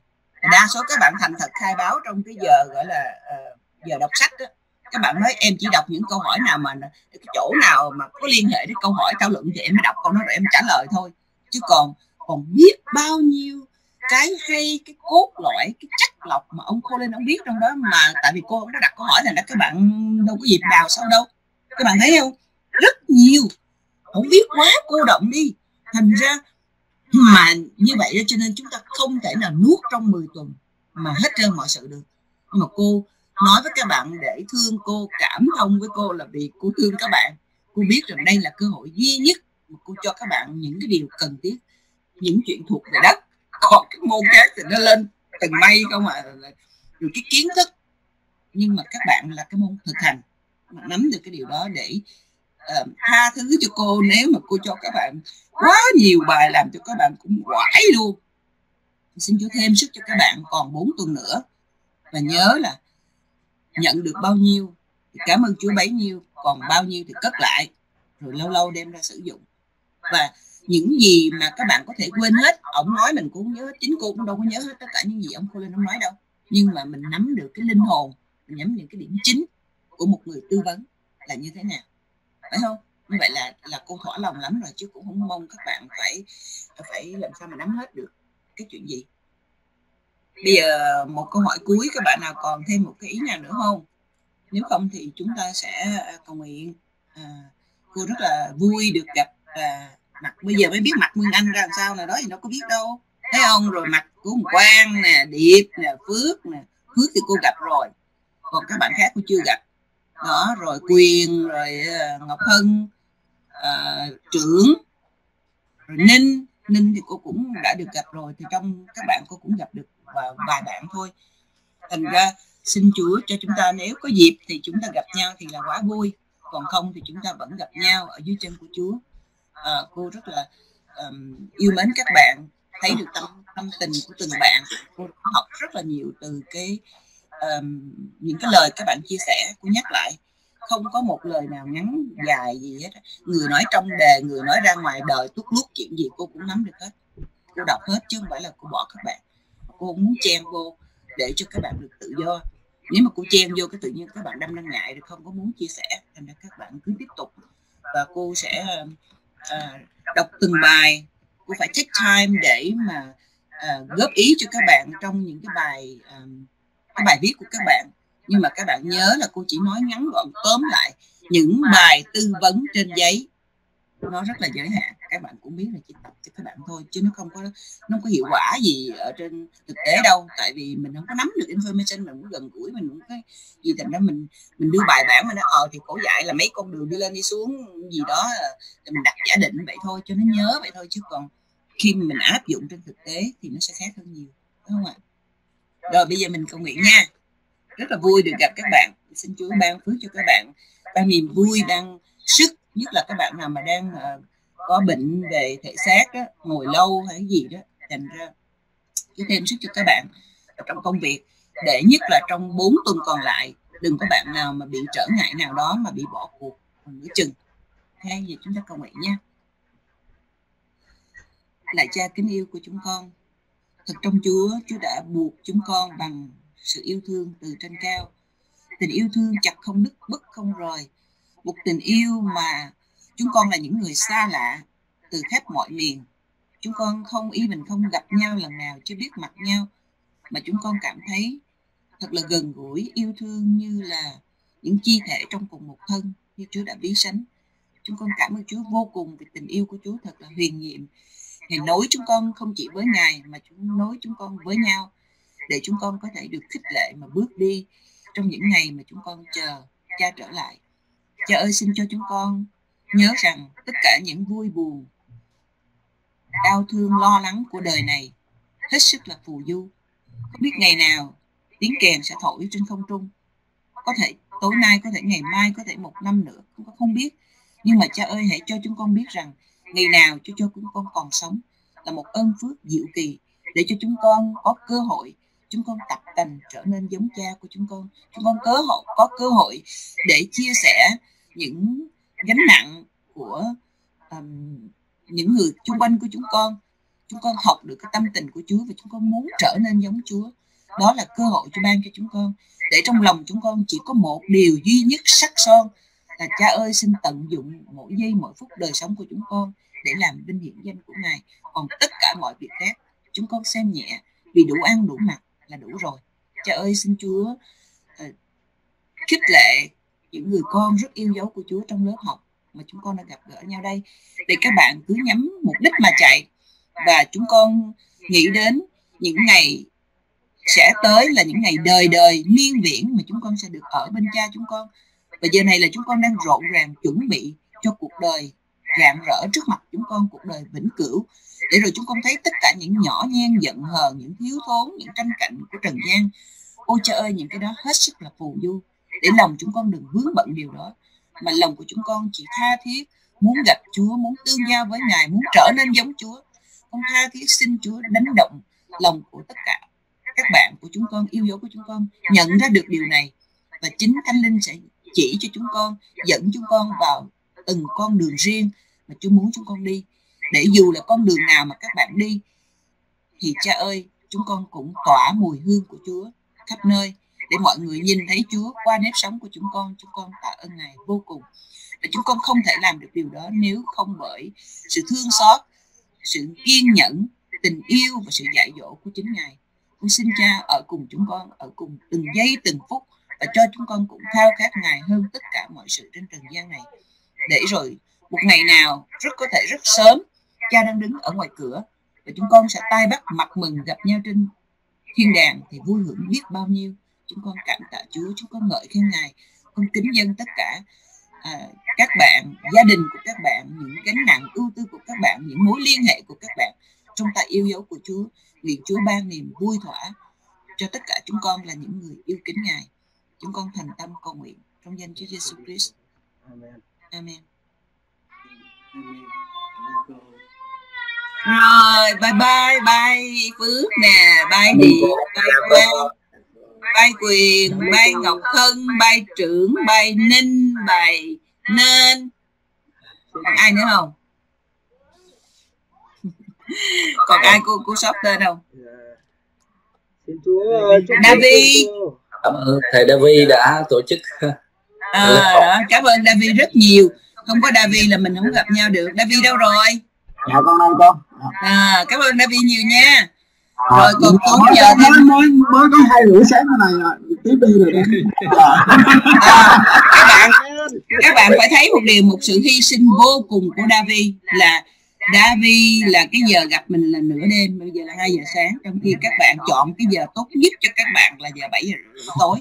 Đa số các bạn thành thật khai báo trong cái giờ gọi là uh, giờ đọc sách đó các bạn nói em chỉ đọc những câu hỏi nào mà cái chỗ nào mà có liên hệ đến câu hỏi thảo luận thì em mới đọc câu nói rồi em trả lời thôi. Chứ còn còn biết bao nhiêu cái hay, cái cốt lõi, cái chất lọc mà ông cô lên ông biết trong đó mà tại vì cô đã đặt câu hỏi là các bạn đâu có dịp đào sâu đâu? Các bạn thấy không? Rất nhiều. Không biết quá, cô động đi. Thành ra mà như vậy đó cho nên chúng ta không thể nào nuốt trong 10 tuần mà hết trơn mọi sự được. Nhưng mà cô nói với các bạn để thương cô cảm thông với cô là vì cô thương các bạn. Cô biết rằng đây là cơ hội duy nhất mà cô cho các bạn những cái điều cần thiết những chuyện thuộc về đất. Còn cái môn khác thì nó lên từng mây không à rồi cái kiến thức nhưng mà các bạn là cái môn thực hành. Mà nắm được cái điều đó để uh, tha thứ cho cô. Nếu mà cô cho các bạn quá nhiều bài làm cho các bạn cũng quải luôn. Xin Chúa thêm sức cho các bạn còn 4 tuần nữa. Và nhớ là nhận được bao nhiêu thì cảm ơn Chúa bấy nhiêu, còn bao nhiêu thì cất lại, rồi lâu lâu đem ra sử dụng. Và những gì mà các bạn có thể quên hết, ông nói mình cũng nhớ chính cô cũng đâu có nhớ hết tất cả những gì ông Colin lên ông nói đâu. Nhưng mà mình nắm được cái linh hồn, mình nắm những cái điểm chính của một người tư vấn là như thế nào. Phải không? Như vậy là là cô thỏa lòng lắm rồi, chứ cũng không mong các bạn phải phải làm sao mà nắm hết được cái chuyện gì bây giờ một câu hỏi cuối các bạn nào còn thêm một cái ý nào nữa không? Nếu không thì chúng ta sẽ à, cầu nguyện. À, cô rất là vui được gặp à, mặt bây giờ mới biết mặt nguyên anh ra làm sao là đó thì nó có biết đâu. Thấy không? Rồi mặt của Hùng quang nè điệp nè phước nè phước thì cô gặp rồi. Còn các bạn khác cô chưa gặp. Đó rồi quyền rồi à, ngọc hân à, trưởng rồi ninh. Ninh thì cô cũng đã được gặp rồi thì trong các bạn cô cũng gặp được và vài bạn thôi. Thành ra xin chúa cho chúng ta nếu có dịp thì chúng ta gặp nhau thì là quá vui. Còn không thì chúng ta vẫn gặp nhau ở dưới chân của chúa. À, cô rất là um, yêu mến các bạn thấy được tâm tâm tình của từng bạn. Cô học rất là nhiều từ cái um, những cái lời các bạn chia sẻ. Cô nhắc lại không có một lời nào ngắn dài gì hết người nói trong đề người nói ra ngoài đời tút lút chuyện gì cô cũng nắm được hết. Cô đọc hết chứ không phải là cô bỏ các bạn cô muốn chen vô để cho các bạn được tự do. Nếu mà cô chen vô cái tự nhiên các bạn đâm năng ngại thì không có muốn chia sẻ thành ra các bạn cứ tiếp tục. Và cô sẽ uh, đọc từng bài. Cô phải take time để mà uh, góp ý cho các bạn trong những cái bài um, cái bài viết của các bạn. Nhưng mà các bạn nhớ là cô chỉ nói ngắn gọn tóm lại những bài tư vấn trên giấy nó rất là giới hạn, các bạn cũng biết là chỉ tập cho các bạn thôi, chứ nó không có, nó không có hiệu quả gì ở trên thực tế đâu. Tại vì mình không có nắm được information, mình cũng gần gũi, mình cũng cái gì thành ra mình mình đưa bài bản mà nó ờ thì cổ dạy là mấy con đường đi lên đi xuống gì đó ờ, thì mình đặt giả định vậy thôi, cho nó nhớ vậy thôi, chứ còn khi mình áp dụng trên thực tế thì nó sẽ khác hơn nhiều đúng không ạ? Rồi, bây giờ mình cầu nguyện nha. Rất là vui được gặp các bạn. Xin chúa ban phước cho các bạn. Ban niềm vui, ban sức nhất là các bạn nào mà đang uh, có bệnh về thể xác đó, ngồi lâu hay gì đó thành ra cứ thêm sức cho các bạn trong công việc. Để nhất là trong 4 tuần còn lại đừng có bạn nào mà bị trở ngại nào đó mà bị bỏ cuộc nửa chừng. Hay gì chúng ta cầu nguyện nha. Lại cha kính yêu của chúng con thật trong Chúa Chúa đã buộc chúng con bằng sự yêu thương từ trên cao. Tình yêu thương chặt không đứt bất không rời một tình yêu mà chúng con là những người xa lạ từ khắp mọi miền. Chúng con không y mình không gặp nhau lần nào, chưa biết mặt nhau. Mà chúng con cảm thấy thật là gần gũi, yêu thương như là những chi thể trong cùng một thân như Chúa đã ví sánh. Chúng con cảm ơn Chúa vô cùng vì tình yêu của Chúa thật là huyền nhiệm. Ngài nối chúng con không chỉ với Ngài mà chúng nối chúng con với nhau để chúng con có thể được khích lệ mà bước đi trong những ngày mà chúng con chờ cha trở lại. Cha ơi xin cho chúng con nhớ rằng tất cả những vui buồn, đau thương, lo lắng của đời này hết sức là phù du. Không biết ngày nào tiếng kèn sẽ thổi trên không trung. Có thể tối nay, có thể ngày mai, có thể một năm nữa, không không biết. Nhưng mà cha ơi hãy cho chúng con biết rằng ngày nào cho cho chúng con còn sống là một ơn phước diệu kỳ để cho chúng con có cơ hội chúng con tập tành trở nên giống cha của chúng con. Chúng con cơ hội có cơ hội để chia sẻ những gánh nặng của um, những người xung quanh của chúng con. Chúng con học được cái tâm tình của Chúa và chúng con muốn trở nên giống Chúa. Đó là cơ hội Chúa ban cho chúng con. Để trong lòng chúng con chỉ có một điều duy nhất sắc son là cha ơi xin tận dụng mỗi giây mỗi phút đời sống của chúng con để làm vinh hiển danh của ngài. Còn tất cả mọi việc khác chúng con xem nhẹ vì đủ ăn đủ mặc là đủ rồi. Cha ơi xin chúa uh, khích lệ những người con rất yêu dấu của chúa trong lớp học mà chúng con đã gặp gỡ nhau đây. Để các bạn cứ nhắm mục đích mà chạy và chúng con nghĩ đến những ngày sẽ tới là những ngày đời đời miên viễn mà chúng con sẽ được ở bên cha chúng con. Và giờ này là chúng con đang rộn ràng chuẩn bị cho cuộc đời rạng rỡ trước mặt chúng con cuộc đời vĩnh cửu. Để rồi chúng con thấy tất cả những nhỏ nhen, giận hờn, những thiếu thốn, những tranh cạnh của trần gian. Ôi trời ơi, những cái đó hết sức là phù du. Để lòng chúng con đừng vướng bận điều đó. Mà lòng của chúng con chỉ tha thiết muốn gặp Chúa, muốn tương giao với Ngài, muốn trở nên giống Chúa. Con tha thiết xin Chúa đánh động lòng của tất cả các bạn của chúng con, yêu dấu của chúng con, nhận ra được điều này. Và chính Thánh Linh sẽ chỉ cho chúng con, dẫn chúng con vào từng con đường riêng mà Chúa muốn chúng con đi. Để dù là con đường nào mà các bạn đi, thì cha ơi, chúng con cũng tỏa mùi hương của Chúa khắp nơi để mọi người nhìn thấy Chúa qua nếp sống của chúng con. Chúng con tạ ơn Ngài vô cùng. Và chúng con không thể làm được điều đó nếu không bởi sự thương xót, sự kiên nhẫn, tình yêu và sự dạy dỗ của chính Ngài. Con xin cha ở cùng chúng con, ở cùng từng giây, từng phút và cho chúng con cũng khao khát Ngài hơn tất cả mọi sự trên trần gian này để rồi một ngày nào rất có thể rất sớm cha đang đứng ở ngoài cửa và chúng con sẽ tay bắt mặt mừng gặp nhau trên thiên đàng thì vui hưởng biết bao nhiêu. Chúng con cảm tạ Chúa chúng con ngợi khen Ngài. Con kính dân tất cả à, các bạn gia đình của các bạn những gánh nặng ưu tư của các bạn những mối liên hệ của các bạn trong tay yêu dấu của Chúa. Nguyện Chúa ban niềm vui thỏa cho tất cả chúng con là những người yêu kính Ngài. Chúng con thành tâm cầu nguyện trong danh Chúa Giêsu Christ. Amen. Amen. Rồi bye bye bye phước nè bye điện bye quang bye quyền bye ngọc thân bye trưởng bye ninh bye nên. Còn ai nữa không? Còn ai cô cô sót tên không? Dạ. Cảm ơn thầy David đã tổ chức à, đó cảm ơn David rất nhiều. Không có David là mình không gặp nhau được. David đâu rồi? Dạ con đây con? À, cảm ơn David nhiều nha. À, rồi còn mới, giờ thêm mới, mới, mới có hai rưỡi sáng này à, tiếp đi rồi đó à, các bạn các bạn phải thấy một điều một sự hy sinh vô cùng của David là David là cái giờ gặp mình là nửa đêm bây giờ là 2 giờ sáng. Trong khi các bạn chọn cái giờ tốt nhất cho các bạn là giờ 7 giờ rưỡi tối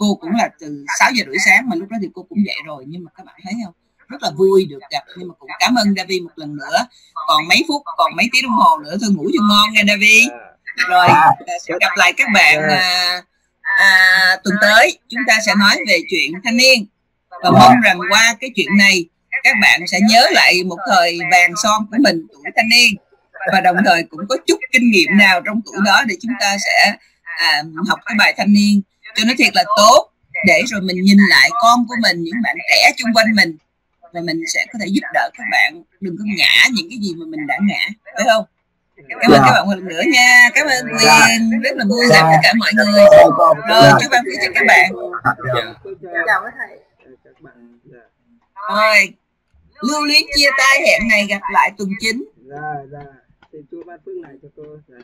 cô cũng là từ 6 giờ rưỡi sáng mà lúc đó thì cô cũng dậy rồi nhưng mà các bạn thấy không? Rất là vui được gặp nhưng mà cũng cảm ơn David một lần nữa. Còn mấy phút còn mấy tiếng đồng hồ nữa thôi ngủ cho ngon nha David Dạ. rồi à, sẽ gặp lại các bạn à, à, tuần tới. Chúng ta sẽ nói về chuyện thanh niên. Và mong rằng qua cái chuyện này các bạn sẽ nhớ lại một thời vàng son của mình tuổi thanh niên. Và đồng thời cũng có chút kinh nghiệm nào trong tuổi đó để chúng ta sẽ à, học cái bài thanh niên cho nó thiệt là tốt. Để rồi mình nhìn lại con của mình những bạn trẻ chung quanh mình. Và mình sẽ có thể giúp đỡ các bạn. Đừng có ngã những cái gì mà mình đã ngã phải không? Cảm ơn các bạn một lần nữa nha. Cảm ơn quyền rất là vui gặp tất cả mọi người. Rồi chúc ban phước cho các bạn. Dạ. Tôi chào các thầy. Các bạn. Dạ. rồi. Lưu luyến chia tay hẹn ngày gặp lại tuần chính. Dạ, dạ. Xin Chúa ban phước này cho cô. Dạ.